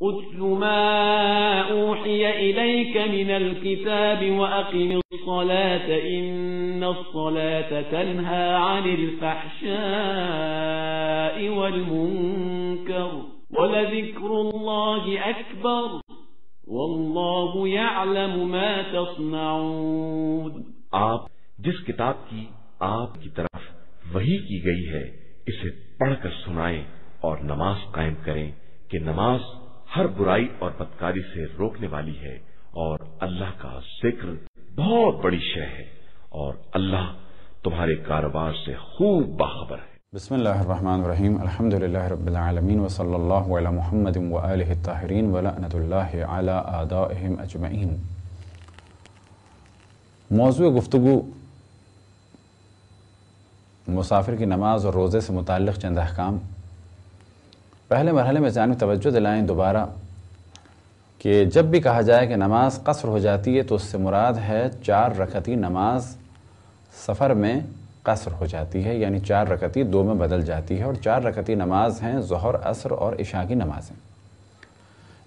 أتل ما أوحي إليك من الكتاب وأقم الصلاة إن الصلاة تنهى عن الفحشاء والمنكر ولذكر الله أكبر والله يعلم ما تصنعون آپ جس کتاب کی آپ کی طرف وہی کی گئی ہے اسے پڑھ کر سنائیں اور نماز قائم کریں کہ نماز ہر برائی اور بدکاری سے روکنے والی ہے اور اللہ کا ذکر بہت بڑی شے ہے اور اللہ تمہارے کاروبار سے خوب باخبر ہے۔ بسم اللہ الرحمن الرحیم۔ الحمد للہ رب العالمین وصلی اللہ علی محمد وآلہ الطاہرین ولعنت اللہ علی آدائہم اجمعین۔ موضوع گفتگو مسافر کی نماز اور روزے سے متعلق چند احکام پہلے مرحلے میں جانب توجہ دلائیں دوبارہ کہ جب بھی کہا جائے کہ نماز قصر ہو جاتی ہے تو اس سے مراد ہے چار رکعتی نماز سفر میں قصر ہو جاتی ہے یعنی چار رکعتی دو میں بدل جاتی ہے اور چار رکعتی نماز ہیں، ظہر، عصر اور عشاء کی نمازیں۔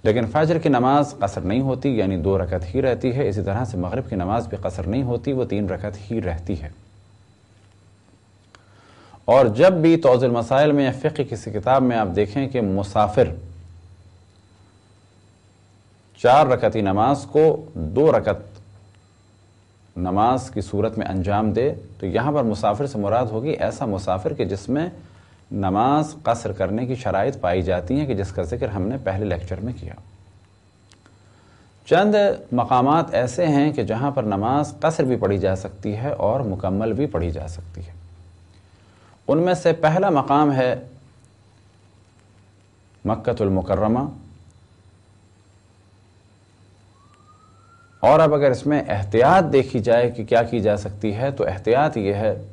لیکن فجر کی نماز قصر نہیں ہوتی یعنی دو رکعت ہی رہتی ہے، اسی طرح سے مغرب کی نماز بھی قصر نہیں ہوتی، وہ تین رکعت ہی رہتی ہے۔ اور جب بھی توز المسائل میں یا فقہ کسی کتاب میں آپ دیکھیں کہ مسافر چار رکعتی نماز کو دو رکعت نماز کی صورت میں انجام دے، تو یہاں پر مسافر سے مراد ہوگی ایسا مسافر کہ جس میں نماز قصر کرنے کی شرائط پائی جاتی ہیں کہ جس کا ذکر ہم نے پہلے لیکچر میں کیا۔ چند مقامات ایسے ہیں کہ جہاں پر نماز قصر بھی پڑھی جا سکتی ہے اور مکمل بھی پڑھی جا سکتی ہے۔ ان میں سے پہلا مقام ہے مکت المکرمہ۔ اور اب اگر اس میں احتیاط دیکھی جائے کہ کیا کی جا سکتی ہے، تو احتیاط یہ ہے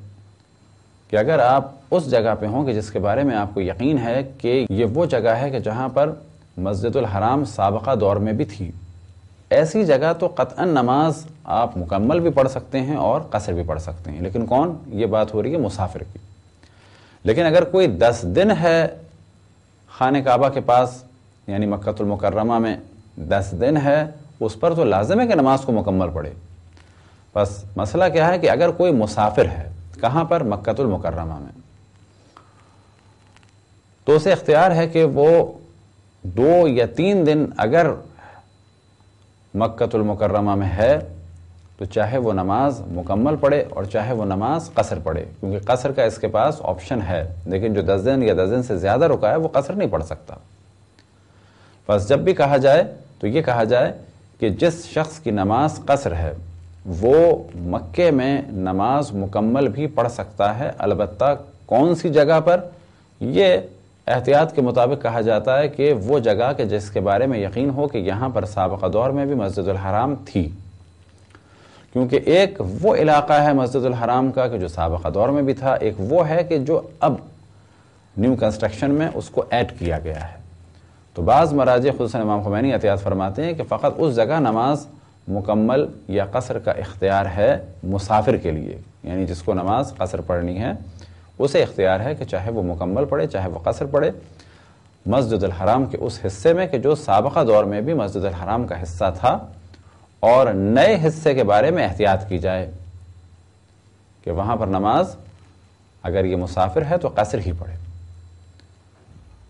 کہ اگر آپ اس جگہ پہ ہوں کہ جس کے بارے میں آپ کو یقین ہے کہ یہ وہ جگہ ہے کہ جہاں پر مسجد الحرام سابقہ دور میں بھی تھی۔ ایسی جگہ تو قطعا نماز آپ مکمل بھی پڑھ سکتے ہیں اور قصر بھی پڑھ سکتے ہیں۔ لیکن کون؟ یہ بات ہو رہی ہے مسافر کی۔ لیکن اگر کوئی دس دن ہے خانہ کعبہ کے پاس یعنی مکت المکرمہ میں دس دن ہے، اس پر تو لازم ہے کہ نماز کو مکمل پڑھے۔ بس مسئلہ کیا ہے کہ اگر کوئی مسافر ہے، کہاں پر؟ مکت المکرمہ میں۔ تو اسے اختیار ہے کہ وہ دو یا تین دن اگر مکت المکرمہ میں ہے تو چاہے وہ نماز مکمل پڑھے اور چاہے وہ نماز قصر پڑھے، کیونکہ قصر کا اس کے پاس آپشن ہے۔ لیکن جو دس دن یا دس دن سے زیادہ رکا ہے، وہ قصر نہیں پڑھ سکتا۔ بس جب بھی کہا جائے، تو یہ کہا جائے کہ جس شخص کی نماز قصر ہے، وہ مکے میں نماز مکمل بھی پڑھ سکتا ہے۔ البتہ کون سی جگہ پر؟ یہ احتیاط کے مطابق کہا جاتا ہے کہ وہ جگہ کہ جس کے بارے میں یقین ہو کہ یہاں پر سابقہ دور میں بھی مسجد الحرام تھی۔ کیونکہ ایک وہ علاقہ ہے مسجد الحرام کا کہ جو سابقہ دور میں بھی تھا، ایک وہ ہے کہ جو اب نیو کنسٹرکشن میں اس کو ایڈ کیا گیا ہے۔ تو بعض مراجع خصوصاً امام خمینی احتیاط فرماتے ہیں کہ فقط اس جگہ نماز مکمل یا قصر کا اختیار ہے مسافر کے لیے یعنی جس کو نماز قصر پڑھنی ہے، اسے اختیار ہے کہ چاہے وہ مکمل پڑھے، چاہے وہ قصر پڑھے۔ مسجد الحرام کے اس حصے میں کہ جو سابقہ دور میں بھی مسجد الحرام کا حصہ تھا اور نئے حصے کے بارے میں احتیاط کی جائے کہ وہاں پر نماز اگر یہ مسافر ہے تو قصر ہی پڑھے۔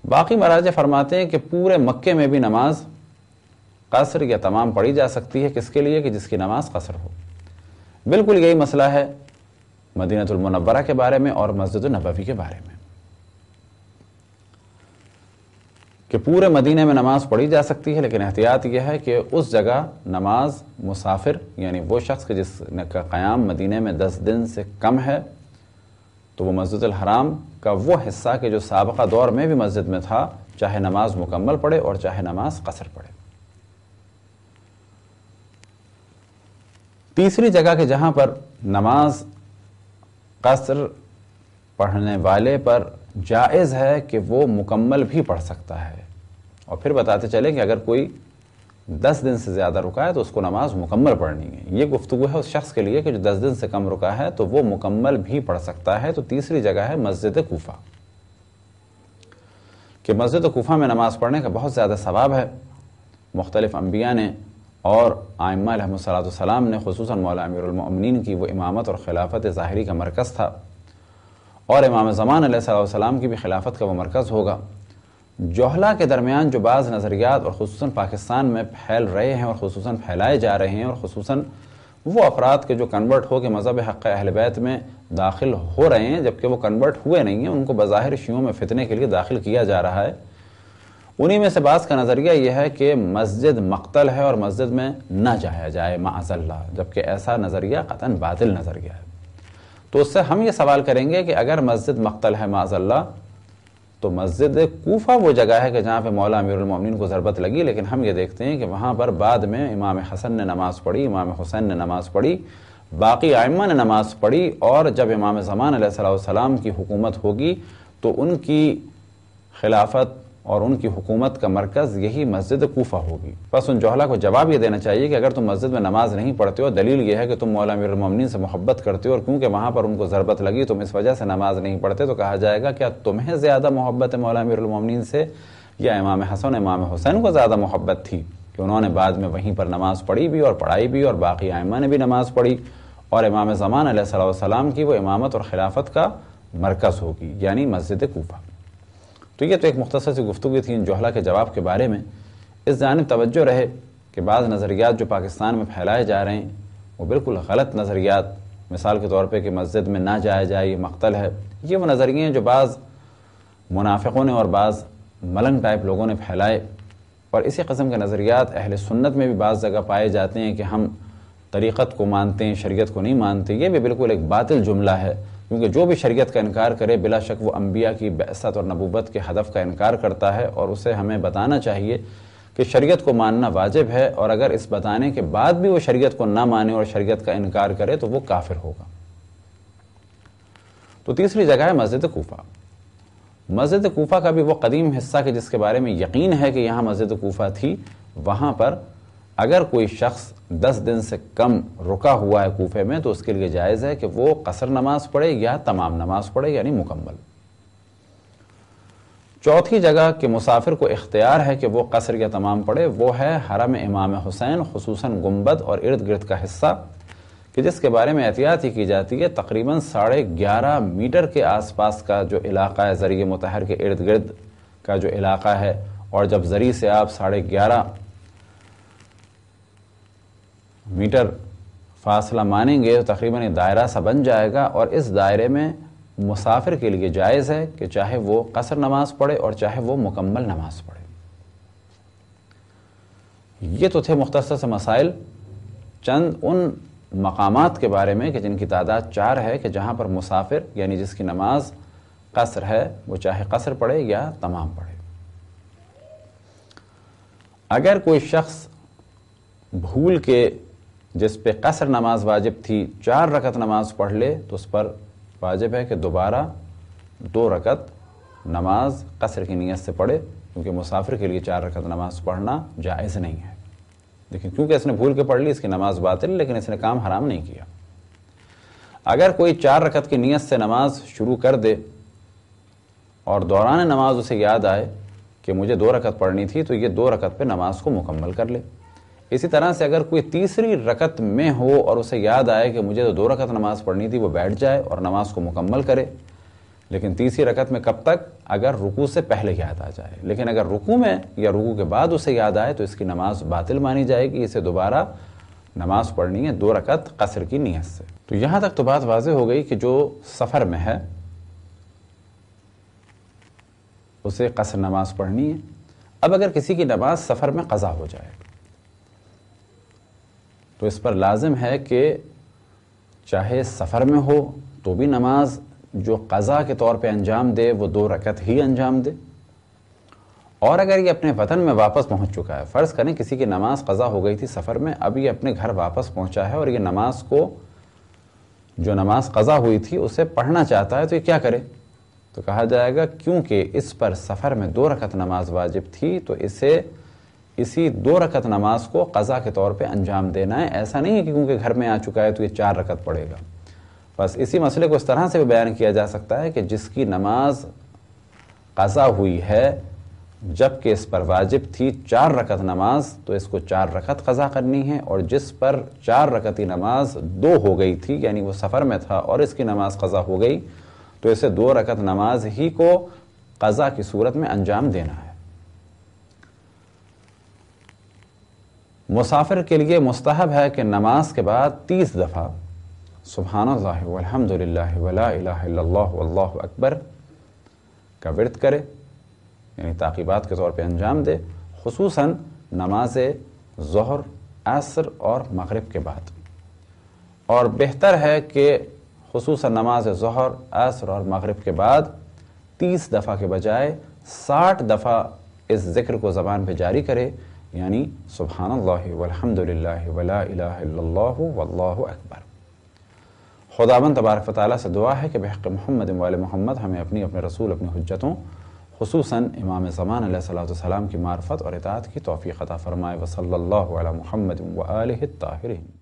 باقی مراجع فرماتے ہیں کہ پورے مکے میں بھی نماز قصر یا تمام پڑھی جا سکتی ہے۔ کس کے لیے؟ کہ جس کی نماز قصر ہو۔ بالکل یہی مسئلہ ہے مدینہ المنورہ کے بارے میں اور مسجد النبوی کے بارے میں۔ کہ پورے مدینہ میں نماز پڑھی جا سکتی ہے، لیکن احتیاط یہ ہے کہ اس جگہ نماز مسافر یعنی وہ شخص کے جس کا قیام مدینہ میں دس دن سے کم ہے، تو وہ مسجد الحرام کا وہ حصہ کہ جو سابقہ دور میں بھی مسجد میں تھا، چاہے نماز مکمل پڑھے اور چاہے نماز قصر پڑھے۔ تیسری جگہ کہ جہاں پر نماز قصر پڑھنے والے پر جائز ہے کہ وہ مکمل بھی پڑھ سکتا ہے۔ اور پھر بتاتے چلیں کہ اگر کوئی دس دن سے زیادہ رکا ہے تو اس کو نماز مکمل پڑھنی ہے۔ یہ گفتگو ہے اس شخص کے لیے کہ جو دس دن سے کم رکا ہے تو وہ مکمل بھی پڑھ سکتا ہے۔ تو تیسری جگہ ہے مسجد کوفہ۔ کہ مسجد کوفہ میں نماز پڑھنے کا بہت زیادہ ثواب ہے۔ مختلف انبیاء نے اور آئمہ علیہ صلاۃ السلام نے، خصوصاً مولا امیر المؤمنین کی وہ امامت اور خلافت ظاہری کا مرکز تھا۔ اور امام زمان علیہ صلاح السلام کی بھی خلافت کا وہ مرکز ہوگا۔ جوہلا کے درمیان جو بعض نظریات اور خصوصاً پاکستان میں پھیل رہے ہیں اور خصوصاً پھیلائے جا رہے ہیں اور خصوصاً وہ افراد کے جو کنورٹ ہو کے مذہب حق اہل بیت میں داخل ہو رہے ہیں، جبکہ وہ کنورٹ ہوئے نہیں ہیں، ان کو بظاہر شیوں میں فتنے کے لیے داخل کیا جا رہا ہے۔ انہی میں سے بعض کا نظریہ یہ ہے کہ مسجد مقتل ہے اور مسجد میں نہ جایا جائے معذ اللہ، جبکہ ایسا نظریہ قطن باطل نظریہ ہے۔ تو اس سے ہم یہ سوال کریں گے کہ اگر مسجد مقتل ہے معذ اللہ، تو مسجد کوفہ وہ جگہ ہے کہ جہاں پہ مولا امیر المومنین کو ضربت لگی، لیکن ہم یہ دیکھتے ہیں کہ وہاں پر بعد میں امام حسن نے نماز پڑھی، امام حسین نے نماز پڑھی، باقی آئمہ نے نماز پڑھی، اور جب امام زمان علیہ السلام السلام کی حکومت ہوگی تو ان کی خلافت اور ان کی حکومت کا مرکز یہی مسجد کوفہ ہوگی۔ بس ان جوہلا کو جواب یہ دینا چاہیے کہ اگر تم مسجد میں نماز نہیں پڑھتے ہو، دلیل یہ ہے کہ تم مولا امیر المومنین سے محبت کرتے ہو اور کیونکہ وہاں پر ان کو ضربت لگی، تم اس وجہ سے نماز نہیں پڑھتے، تو کہا جائے گا کیا تمہیں زیادہ محبت ہے مولا امیر المومنین سے یا امام حسن؟ امام حسین کو زیادہ محبت تھی کہ انہوں نے بعد میں وہیں پر نماز پڑھی بھی اور پڑھائی بھی اور باقی آئمہ نے بھی نماز پڑھی اور امام زمان علیہ صلی السلام کی وہ امامت اور خلافت کا مرکز ہوگی یعنی مسجد کوفہ۔ تو یہ تو ایک مختصر سی گفتگو تھی ان جوہلا کے جواب کے بارے میں۔ اس جانب توجہ رہے کہ بعض نظریات جو پاکستان میں پھیلائے جا رہے ہیں، وہ بالکل غلط نظریات۔ مثال کے طور پہ کہ مسجد میں نہ جایا جائے، یہ مقتل ہے۔ یہ وہ نظریے ہیں جو بعض منافقوں نے اور بعض ملنگ ٹائپ لوگوں نے پھیلائے۔ اور اسی قسم کے نظریات اہل سنت میں بھی بعض جگہ پائے جاتے ہیں کہ ہم طریقت کو مانتے ہیں، شریعت کو نہیں مانتے۔ یہ بھی بالکل ایک باطل جملہ ہے۔ کیونکہ جو بھی شریعت کا انکار کرے، بلا شک وہ انبیاء کی بعثت اور نبوت کے ہدف کا انکار کرتا ہے اور اسے ہمیں بتانا چاہیے کہ شریعت کو ماننا واجب ہے اور اگر اس بتانے کے بعد بھی وہ شریعت کو نہ مانے اور شریعت کا انکار کرے تو وہ کافر ہوگا۔ تو تیسری جگہ ہے مسجد کوفہ۔ مسجد کوفہ کا بھی وہ قدیم حصہ کہ جس کے بارے میں یقین ہے کہ یہاں مسجد کوفہ تھی، وہاں پر اگر کوئی شخص دس دن سے کم رکا ہوا ہے کوفے میں تو اس کے لیے جائز ہے کہ وہ قصر نماز پڑھے یا تمام نماز پڑھے یعنی مکمل۔ چوتھی جگہ کہ مسافر کو اختیار ہے کہ وہ قصر یا تمام پڑھے، وہ ہے حرم امام حسین، خصوصاً گنبد اور ارد گرد کا حصہ، کہ جس کے بارے میں احتیاط ہی کی جاتی ہے، تقریباً ساڑھے گیارہ میٹر کے آس پاس کا جو علاقہ ہے ذریعہ متحر کے ارد گرد کا جو علاقہ ہے، اور جب ذریعے سے آپ ساڑھے گیارہ میٹر فاصلہ مانیں گے تو تقریباً دائرہ سا بن جائے گا اور اس دائرے میں مسافر کے لیے جائز ہے کہ چاہے وہ قصر نماز پڑھے اور چاہے وہ مکمل نماز پڑھے۔ یہ تو تھے مختصر سے مسائل۔ چند ان مقامات کے بارے میں کہ جن کی تعداد چار ہے کہ جہاں پر مسافر یعنی جس کی نماز قصر ہے، وہ چاہے قصر پڑھے یا تمام پڑھے۔ اگر کوئی شخص بھول کے جس پہ قصر نماز واجب تھی، چار رکت نماز پڑھ لے تو اس پر واجب ہے کہ دوبارہ دو رکت نماز قصر کی نیت سے پڑھے، کیونکہ مسافر کے لیے چار رکت نماز پڑھنا جائز نہیں ہے۔ لیکن کیونکہ اس نے بھول کے پڑھ لی، اس کی نماز باطل، لیکن اس نے کام حرام نہیں کیا۔ اگر کوئی چار رکت کی نیت سے نماز شروع کر دے اور دوران نماز اسے یاد آئے کہ مجھے دو رکت پڑھنی تھی، تو یہ دو رکت پہ نماز کو مکمل کر لے۔ اسی طرح سے اگر کوئی تیسری رکت میں ہو اور اسے یاد آئے کہ مجھے تو دو رکت نماز پڑھنی تھی، وہ بیٹھ جائے اور نماز کو مکمل کرے۔ لیکن تیسری رکت میں کب تک؟ اگر رکو سے پہلے یاد آ جائے۔ لیکن اگر رکو میں یا رکو کے بعد اسے یاد آئے تو اس کی نماز باطل مانی جائے گی۔ اسے دوبارہ نماز پڑھنی ہے، دو رکت قصر کی نیت سے۔ تو یہاں تک تو بات واضح ہو گئی کہ جو سفر میں ہے، اسے قصر نماز پڑھنی ہے۔ اب اگر کسی کی نماز سفر میں قضا ہو جائے تو اس پر لازم ہے کہ چاہے سفر میں ہو تو بھی نماز جو قضا کے طور پہ انجام دے وہ دو رکت ہی انجام دے۔ اور اگر یہ اپنے وطن میں واپس پہنچ چکا ہے، فرض کریں کسی کی نماز قضا ہو گئی تھی سفر میں، اب یہ اپنے گھر واپس پہنچا ہے اور یہ نماز کو، جو نماز قضا ہوئی تھی، اسے پڑھنا چاہتا ہے تو یہ کیا کرے؟ تو کہا جائے گا، کیونکہ اس پر سفر میں دو رکت نماز واجب تھی، تو اسے اسی دو رکت نماز کو قضا کے طور پہ انجام دینا ہے۔ ایسا نہیں ہے کہ کیونکہ گھر میں آ چکا ہے تو یہ چار رکت پڑے گا۔ بس اسی مسئلے کو اس طرح سے بھی بیان کیا جا سکتا ہے کہ جس کی نماز قضا ہوئی ہے جبکہ اس پر واجب تھی چار رکت نماز، تو اس کو چار رکت قضا کرنی ہے۔ اور جس پر چار رکتی نماز دو ہو گئی تھی یعنی وہ سفر میں تھا اور اس کی نماز قضا ہو گئی، تو اسے دو رکت نماز ہی کو قضا کی صورت میں انجام دینا ہے۔ مسافر کے لیے مستحب ہے کہ نماز کے بعد تیس دفعہ۔ سبحان اللہ والحمد للہ ولا الہ الا اللہ واللہ اکبر کا ورد کرے یعنی تعقیبات کے طور پہ انجام دے، خصوصاً نماز ظہر، عصر اور مغرب کے بعد۔ اور بہتر ہے کہ خصوصاً نماز ظہر، عصر اور مغرب کے بعد تیس دفعہ کے بجائے ساٹھ دفعہ اس ذکر کو زبان پہ جاری کرے یعنی سبحان اللہ والحمد للہ ولا الہ الا اللہ واللہ اکبر۔ خداون تبارک و تعالیٰ سے دعا ہے کہ بحق محمد وال محمد ہمیں اپنی اپنے رسول، اپنی حجتوں، خصوصاً امام زمان علیہ صلاۃ السلام کی معرفت اور اطاعت کی توفیق عطا فرمائے۔ وصلی اللہ علی محمد و الطاہرین۔